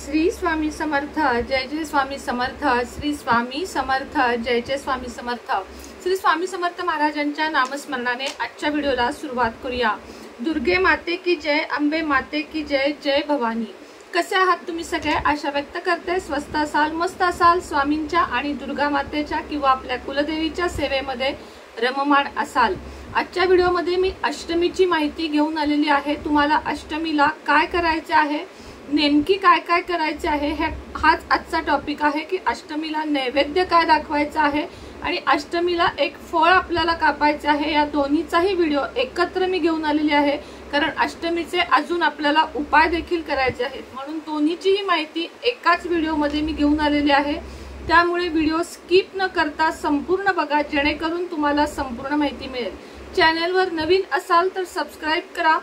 श्री स्वामी समर्थ जय जय स्वामी समर्थ श्री स्वामी समर्थ जय जय स्वामी समर्थ. श्री स्वामी समर्थ महाराजांच्या नामस्मरणाने आजच्या व्हिडिओला सुरुवात करूया. दुर्गे माते की जय अंबे माते की जय जय भवानी. कसे आहात तुम्ही सगळे? आशा व्यक्त करते. स्वस्त असाल मस्त असाल स्वामींच्या आणि दुर्गा मातेच्या किंवा आपल्या कुलदेवीच्या सेवेमध्ये रममाण असाल. आजच्या व्हिडिओमध्ये मी अष्टमीची माहिती घेऊन आलेली आहे. तुम्हाला अष्टमीला काय करायचे आहे? नेमकी काय काय करायचे आहे हे हाच आजचा टॉपिक आहे की अष्टमीला नैवेद्य काय दाखवायचं आहे आणि अष्टमीला एक फळ आपल्याला कापायचे आहे. या दोन्हीचाही व्हिडिओ एकत्र मी घेऊन आलेली आहे. कारण अष्टमीचे अजून आपल्याला उपाय देखील करायचे आहेत. म्हणून दोन्हीचीही माहिती एकाच व्हिडिओमध्ये मी घेऊन आलेली आहे. त्यामुळे व्हिडिओ स्किप न करता संपूर्ण बघा जेणेकरून तुम्हाला संपूर्ण माहिती मिळेल. चॅनलवर नवीन असाल तर सबस्क्राईब करा.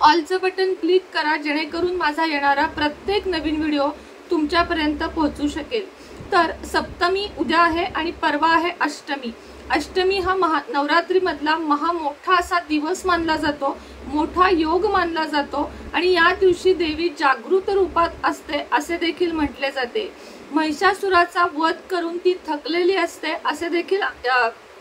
ऑलचं बटन क्लिक करा जेणेकरून माझा येणारा प्रत्येक नवीन व्हिडिओ तुमच्यापर्यंत पोहोचू शकेल. तर सप्तमी उद्या आहे आणि परवा आहे अष्टमी. अष्टमी हा महा नवरात्रीमधला महा मोठा असा दिवस मानला जातो मोठा योग मानला जातो आणि या दिवशी देवी जागृत रूपात असते असे देखील म्हटले जाते. महिषासुराचा वध करून ती थकलेली असते असे देखील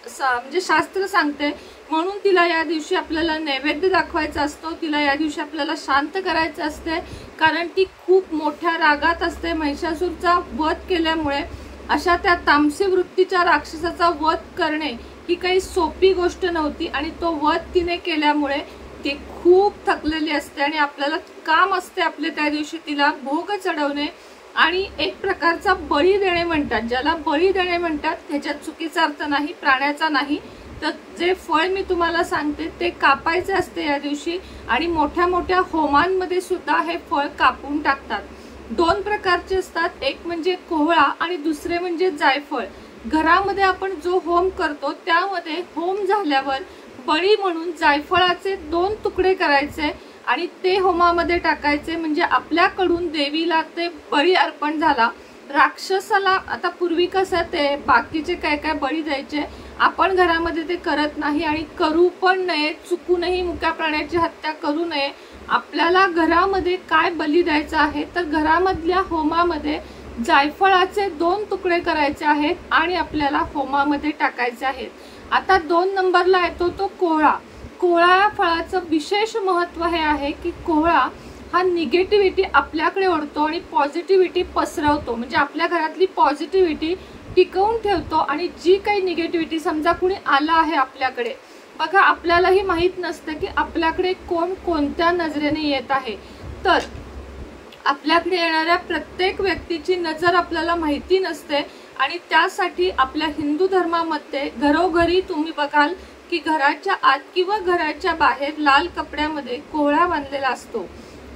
म्हणजे शास्त्र सांगते म्हणून तिला या दिवशी आपल्याला नैवेद्य दाखवायचा असतो तिला या दिवशी आपल्याला शांत करायचं असते कारण ती खूप मोठ्या रागात असते. महिषासूरचा वध केल्यामुळे अशा त्या तामसी वृत्तीच्या राक्षसाचा वध करणे ही काही सोपी गोष्ट नव्हती आणि तो वध तिने केल्यामुळे ती खूप थकलेली असते आणि आपल्याला काम असते आपले त्या दिवशी तिला भोग चढवणे. आणि एक प्रकारचा बळी देणे म्हणतात. ज्याला बळी देणे म्हणतात त्याच्यात चुकीचा अर्थ नाही प्राण्याचा नाही. तर जे फळ मी तुम्हाला सांगते ते कापायचे असते या दिवशी आणि मोठ्या मोठ्या होमांमध्ये सुद्धा हे फळ कापून टाकतात. दोन प्रकारचे असतात. एक म्हणजे कोहळा आणि दुसरे म्हणजे जायफळ. घरामध्ये आपण जो होम करतो त्यामध्ये होम झाल्यावर बळी म्हणून जायफळाचे दोन तुकडे करायचे. आणि ते होमामध्ये टाकायचे म्हणजे आपल्याकडून देवीला ते बळी अर्पण झाला. राक्षसाला आता पूर्वी कसं ते बाकीचे काय काय बळी द्यायचे आपण घरामध्ये ते करत नाही आणि करू पण नये चुकूनही मुक्या प्राण्याची हत्या करू नये. आपल्याला घरामध्ये काय बली द्यायचं आहे तर घरामधल्या होमामध्ये जायफळाचे दोन तुकडे करायचे आहेत आणि आपल्याला होमामध्ये टाकायचे आहेत. आता दोन नंबरला येतो तो कोहळा कोहळा फळाचं विशेष महत्त्व हे आहे की कोहळा हा निगेटिव्हिटी आपल्याकडे ओढतो आणि पॉझिटिव्हिटी पसरवतो. म्हणजे आपल्या घरातली पॉझिटिव्हिटी टिकवून ठेवतो आणि जी काही निगेटिव्हिटी समजा कुणी आला आहे आपल्याकडे बघा आपल्यालाही माहीत नसतं की आपल्याकडे कोण कोणत्या नजरेने येत आहे. तर आपल्याकडे येणाऱ्या प्रत्येक व्यक्तीची नजर आपल्याला माहिती नसते आणि त्यासाठी आपल्या हिंदू धर्मामध्ये घरोघरी तुम्ही बघाल की घराच्या आत किंवा घराच्या बाहेर लाल कपड्यामध्ये कोहळा बांधलेला असतो.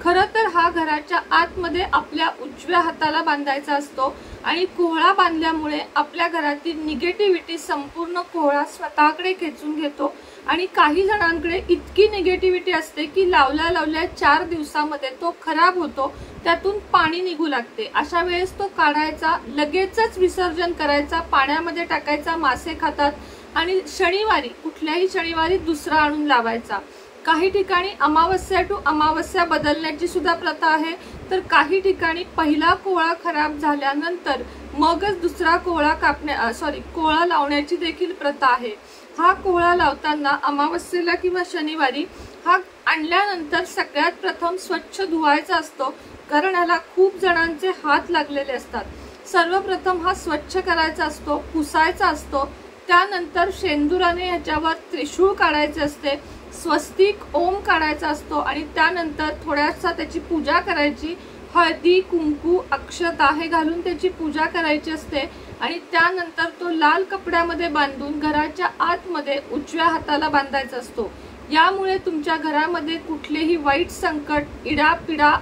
खरं तर हा घराच्या आतमध्ये आपल्या उजव्या हाताला बांधायचा असतो आणि कोहळा बांधल्यामुळे आपल्या घरातील निगेटिव्हिटी संपूर्ण कोहळा स्वतःकडे खेचून घेतो आणि काही जणांकडे इतकी निगेटिव्हिटी असते की लावल्या लावल्या चार दिवसामध्ये तो खराब होतो त्यातून पाणी निघू लागते. अशा वेळेस तो काढायचा लगेचच विसर्जन करायचा पाण्यामध्ये टाकायचा मासे खातात आणि शनिवारी कुठल्याही शनिवारी दुसरा आणून लावायचा. काही ठिकाणी अमावस्या टू अमावस्या बदलण्याची सुद्धा प्रथा आहे. तर काही ठिकाणी पहिला कोळा खराब झाल्यानंतर मगच दुसरा कोळा कापण्या सॉरी कोळा लावण्याची देखील प्रथा आहे. हा कोळा लावताना अमावस्येला किंवा शनिवारी हा आणल्यानंतर सगळ्यात प्रथम स्वच्छ धुवायचा असतो. कारण ह्याला खूप जणांचे हात लागलेले असतात. सर्वप्रथम हा स्वच्छ करायचा असतो पुसायचा असतो. त्यानंतर शेंदुराने ह्याच्यावर त्रिशूळ काढायचे असते स्वस्तिक ओम काढायचा असतो आणि त्यानंतर थोड्यासा त्याची पूजा करायची. हळदी कुंकू अक्षता हे घालून त्याची पूजा करायची असते. आणि त्यानंतर तो लाल कपड्यामध्ये बांधून घराच्या आतमध्ये उजव्या हाताला बांधायचा असतो. यामुळे तुमच्या घरामध्ये कुठलेही वाईट संकट इडा पिडा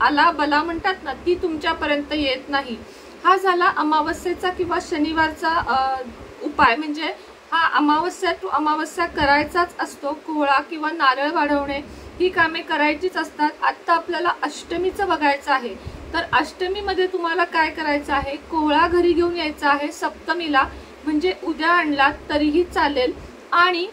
आला बला म्हणतात ना ती तुमच्यापर्यंत येत नाही. हा झाला अमावस्येचा किंवा शनिवारचा उपाय म्हणजे हा अमावस्या टू अमावस्या करायचाच असतो. कोहळा किंवा नारळ वाढवणे ही कामे करायचीच असतात. आत्ता आपल्याला अष्टमीचं बघायचं आहे. तर अष्टमीमध्ये तुम्हाला काय करायचं आहे? कोहळा घरी घेऊन यायचा आहे सप्तमीला. म्हणजे उद्या आणला तरीही चालेल. आणि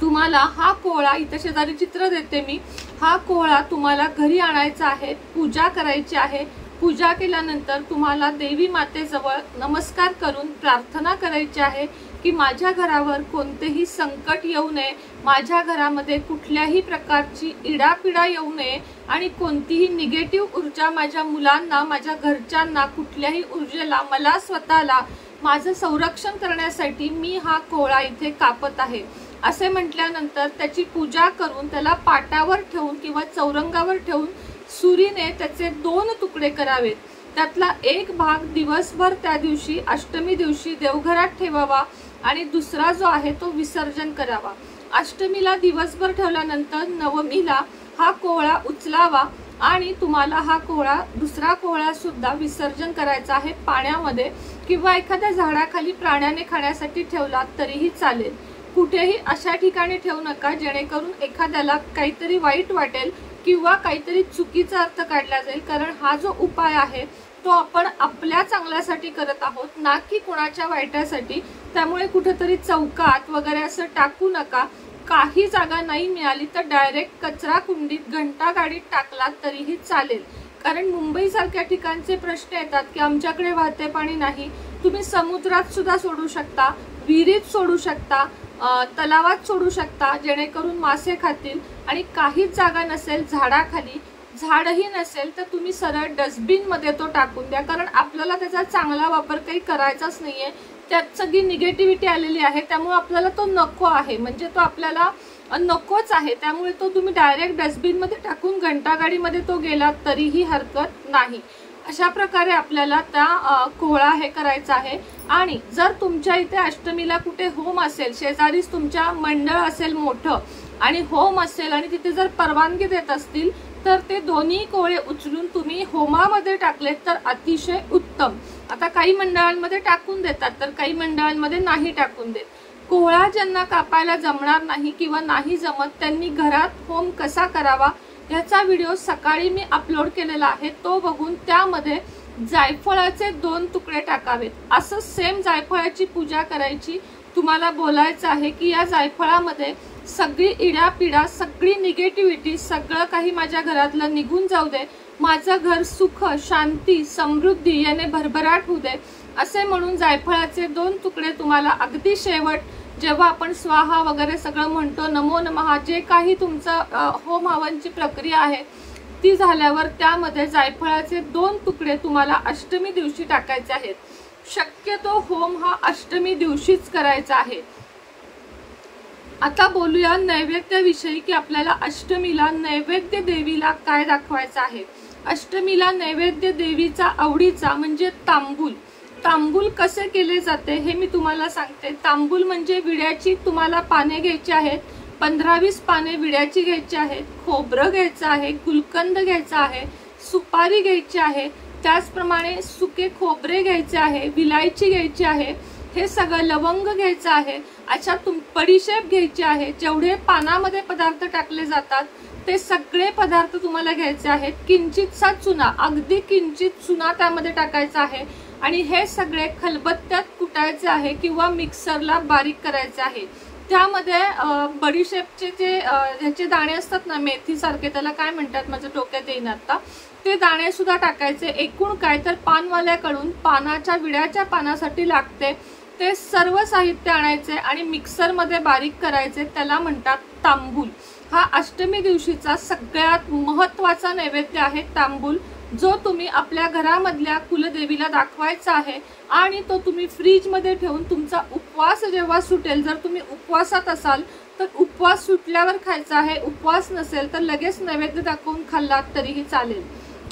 तुम्हाला हा कोहळा इथं शेजारी चित्र देते मी. हा कोहळा तुम्हाला घरी आणायचा आहे पूजा करायची आहे. पूजा केल्यानंतर तुम्हाला देवी मातेजवळ नमस्कार करून प्रार्थना करायची आहे की माझ्या घरावर कोणतेही संकट येऊ नये माझ्या घरामध्ये कुठल्याही प्रकारची इडापिडा येऊ नये आणि कोणतीही निगेटिव्ह ऊर्जा माझ्या मुलांना माझ्या घरच्यांना कुठल्याही ऊर्जेला मला स्वतःला माझं संरक्षण करण्यासाठी मी हा कोहळा इथे कापत आहे. असे म्हटल्यानंतर त्याची पूजा करून त्याला पाटावर ठेवून किंवा चौरंगावर ठेवून सुरीने त्याचे दोन तुकडे करावेत. त्यातला एक भाग दिवसभर त्या दिवशी अष्टमी दिवशी देवघरात ठेवावा आणि दुसरा जो आहे तो विसर्जन करावा. अष्टमीला दिवसभर ठेवल्यानंतर नवमीला हा कोहळा उचलावा आणि तुम्हाला हा कोहळा दुसरा कोहळा सुद्धा विसर्जन करायचा आहे पाण्यामध्ये किंवा एखाद्या झाडाखाली प्राण्याने खाण्यासाठी ठेवला तरीही चालेल. कुठेही अशा ठिकाणी ठेवू नका जेणेकरून एखाद्याला काहीतरी वाईट वाटेल किंवा काहीतरी चुकीचा अर्थ काढला जाईल. कारण हा जो उपाय आहे तो आपण आपल्या चांगल्यासाठी करत आहोत ना की कुणाच्या वाईटासाठी. त्यामुळे कुठेतरी चौकात वगैरे असं टाकू नका. काही जागा नाही मिळाली तर डायरेक्ट कचरा कुंडीत घंटा गाडीत टाकलात तरीही चालेल. कारण मुंबईसारख्या ठिकाणचे प्रश्न येतात की आमच्याकडे वाहते पाणी नाही. तुम्ही समुद्रात सुद्धा सोडू शकता विहिरीत सोडू शकता. तलावात सोडू शकता जेणेकरून मासे खातील आणि काहीच जागा नसेल झाडाखाली झाडही नसेल तर तुम्ही सरळ डस्टबिनमध्ये तो टाकून द्या. कारण आपल्याला त्याचा चांगला वापर काही करायचाच नाही आहे त्यात सगळी निगेटिव्हिटी आलेली आहे त्यामुळे आपल्याला तो नको आहे. म्हणजे तो आपल्याला नकोच आहे. त्यामुळे तो तुम्ही डायरेक्ट डस्टबिनमध्ये टाकून घंटागाडीमध्ये तो गेला तरीही हरकत नाही. अशा प्रकारे आपल्याला त्या कोहळा हे करायचा आहे. आणि जर तुमच्या इथे अष्टमीला कुठे होम असेल शेजारीच तुमच्या मंडळ असेल मोठं आणि होम असेल आणि तिथे जर परवानगी देत असतील तर ते दोन्ही कोळे उचलून तुम्ही होमामध्ये टाकलेत तर अतिशय उत्तम. आता काही मंडळांमध्ये टाकून देतात तर काही मंडळांमध्ये नाही टाकून देत. कोहळा ज्यांना कापायला जमणार नाही किंवा नाही जमत त्यांनी घरात होम कसा करावा ह्याचा व्हिडिओ सकाळी मी अपलोड केलेला आहे. तो बघून त्यामध्ये जायफळाचे दोन तुकडे टाकावेत. असं सेम जायफळाची पूजा करायची तुम्हाला बोलायचं आहे की या जायफळामध्ये सगळी इडा पिडा सगळी निगेटिव्हिटी सगळं काही माझ्या घरातलं निघून जाऊ दे. माझं घर सुख शांती समृद्धी याने भरभराट होऊ दे. असे म्हणून जायफळाचे दोन तुकडे तुम्हाला अगदी शेवट जेव्हा आपण स्वाहा वगैरे सगळं म्हणतो नमो नमहा जे काही तुमचं होम हवनची प्रक्रिया आहे ती झाल्यावर त्यामध्ये जायफळाचे दोन तुकडे तुम्हाला अष्टमी दिवशी टाकायचे आहेत. शक्यतो होम हा अष्टमी दिवशीच करायचा आहे. आता बोलूया नैवेद्याविषयी की आपल्याला अष्टमीला नैवेद्य देवीला काय दाखवायचं आहे. अष्टमीला नैवेद्य देवीचा आवडीचा म्हणजे तांबूल. तांबूल कसे केले जाते हे मी तुम्हाला सांगते. तांबूल म्हणजे विड्याची तुम्हाला पाने घ्यायची आहेत पंधरा वीस पाने विड्याची घ्यायची आहेत खोबरं घ्यायचं आहे गुलकंद घ्यायचा आहे सुपारी घ्यायची आहे त्याचप्रमाणे सुके खोबरे घ्यायचे आहे विलायची घ्यायची आहे हे सगळं लवंग घ्यायचं आहे अच्छा तुम बडीशेप घ्यायची आहे जेवढे पानामध्ये पदार्थ टाकले जातात ते सगळे पदार्थ तुम्हाला घ्यायचे आहेत. किंचितसा चुना अगदी किंचित चुना त्यामध्ये टाकायचा आहे. आणि हे सगळे खलबत्त्यात कुटायचे आहे किंवा मिक्सरला बारीक करायचे आहे. त्यामध्ये बडीशेपचे जे ह्याचे दाणे असतात ना मेथीसारखे त्याला काय म्हणतात माझ्या डोक्यात येईन आता ते दाणे सुद्धा टाकायचे. एकूण काय तर पानवाल्याकडून पानाच्या विड्याच्या पानासाठी लागते. ते सर्व साहित्य आणायचे आणि मिक्सरमध्ये बारीक करायचे. त्याला म्हणतात तांबूल. हा अष्टमी दिवशीचा सगळ्यात महत्त्वाचा नैवेद्य आहे तांबूल. जो तुम्ही आपल्या घरामधल्या कुलदेवीला दाखवायचा आहे आणि तो तुम्ही फ्रीजमध्ये ठेवून तुमचा उपवास जेव्हा सुटेल जर तुम्ही उपवासात असाल तर उपवास सुटल्यावर खायचा आहे. उपवास नसेल तर लगेच नैवेद्य दाखवून खाल्लात तरीही चालेल.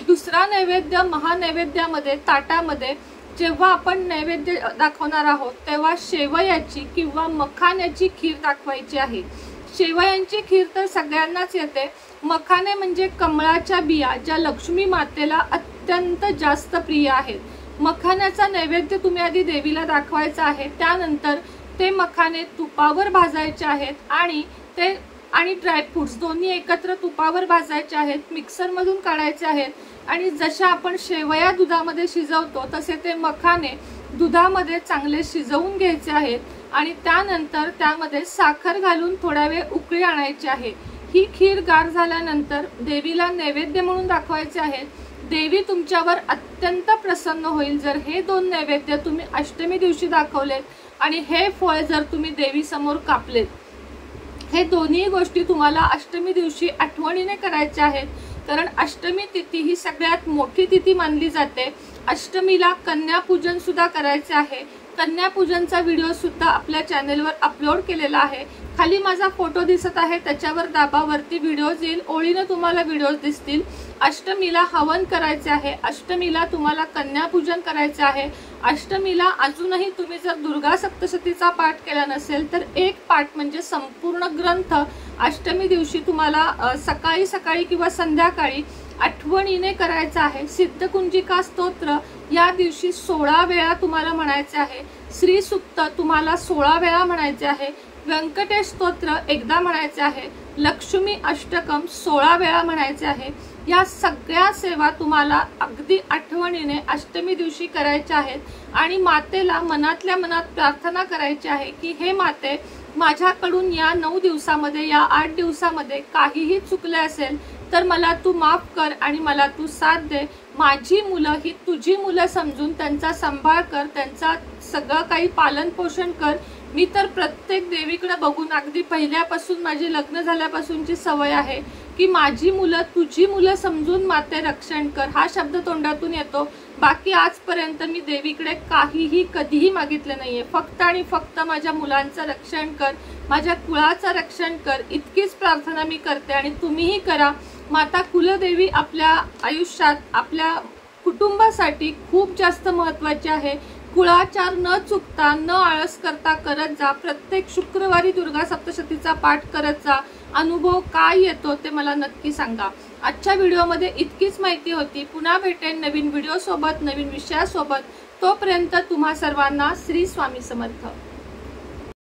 दुसरा नैवेद्य महानैवेद्यामध्ये ताटामध्ये जेव्हा आपण नैवेद्य दाखवणार आहोत तेव्हा शेवयाची किंवा मखाण्याची खीर दाखवायची आहे. शेवयांची खीर तर सगळ्यांनाच येते. मखाने म्हणजे कमळाच्या बिया ज्या लक्ष्मी मातेला अत्यंत जास्त प्रिय आहेत. मखाण्याचा नैवेद्य तुम्ही आधी देवीला दाखवायचा आहे. त्यानंतर ते मखाने तुपावर भाजायचे आहेत आणि ते आणि ड्रायफ्रुट्स दोन्ही एकत्र तुपावर भाजायचे आहेत मिक्सरमधून काढायचे आहेत. आणि जशा आपण शेवया दुधामध्ये शिजवतो तसे ते मखाने दुधामध्ये चांगले शिजवून घ्यायचे आहेत. आणि त्यानंतर त्यामध्ये साखर घालून थोडा वेळ उकळी आणायची आहे. ही खीर गार झाल्यानंतर देवीला नैवेद्य म्हणून दाखवायचे आहे. देवी तुमच्यावर अत्यंत प्रसन्न होईल. जर हे दोन नैवेद्य तुम्ही अष्टमी दिवशी दाखवलेत आणि हे फळ जर तुम्ही देवीसमोर कापलेत हे दोन्ही गोष्टी तुम्हाला अष्टमी दिवशी आठवणीने करायच्या आहेत. कारण अष्टमी तिथी ही सगळ्यात मोठी तिथी मानली जाते. अष्टमीला कन्यापूजन सुद्धा करायचे आहे. कन्यापूजनचा व्हिडिओ सुद्धा आपल्या चॅनेलवर अपलोड केलेला आहे. खाली माझा फोटो दिसत आहे त्याच्यावर दाबावरती व्हिडिओज येईल. ओळीनं तुम्हाला व्हिडिओज दिसतील. अष्टमीला हवन करायचे आहे. अष्टमीला तुम्हाला कन्यापूजन करायचे आहे. अष्टमीला अजूनही तुम्ही जर दुर्गा सप्तशतीचा पाठ केला नसेल तर एक पाठ म्हणजे संपूर्ण ग्रंथ अष्टमी दिवशी तुम्हाला सकाळी सकाळी किंवा संध्याकाळी आठवणीने करायचं आहे. सिद्धकुंजिका स्तोत्र या दिवशी सोळा वेळा तुम्हाला म्हणायचे आहे. श्री सुप्त तुम्हाला सोळा वेळा म्हणायचे आहे. व्यंकटेश स्तोत्र एकदा म्हणायचे आहे. लक्ष्मी अष्टकम सोळा वेळा म्हणायचे आहे. या सगळ्या सेवा तुम्हाला अगदी आठवणीने अष्टमी दिवशी करायच्या आहेत. आणि मातेला मनातल्या मनात प्रार्थना करायची आहे की हे माते माझ्याकडून या नऊ दिवसामध्ये या आठ दिवसामध्ये काहीही चुकले असेल तर मला तू माफ कर आणि मला तू साथ दे. माझी मुलं ही तुझी मुलं समजून त्यांचा सांभाळ कर त्यांचा सगळं काही पालनपोषण कर. मी तर प्रत्येक देवीकडे बघून अगदी पहिल्यापासून माझी लग्न झाल्यापासूनची सवय आहे की माझी मुलं तुझी मुलं समजून माते रक्षण कर. हा शब्द तोंडातून येतो. बाकी आजपर्यंत मी देवीकडे काहीही कधीही मागितलं नाहीये. फक्त आणि फक्त माझ्या मुलांचं रक्षण कर माझ्या कुळाचं रक्षण कर. इतकीच प्रार्थना मी करते आणि तुम्हीही करा. माता कुलदेवी आपल्या आयुष्यात आपल्या कुटुंबासाठी खूप जास्त महत्वाची आहे. कुळाचार न चुकता न आळस करता करत जा. प्रत्येक शुक्रवारी दुर्गा सप्तशतीचा पाठ करत जा. अनुभव काय येतो ते मला नक्की सांगा. आजच्या व्हिडिओमध्ये इतकीच माहिती होती. पुन्हा भेटेन नवीन व्हिडिओसोबत नवीन विषयासोबत. तोपर्यंत तुम्हा सर्वांना श्री स्वामी समर्थ.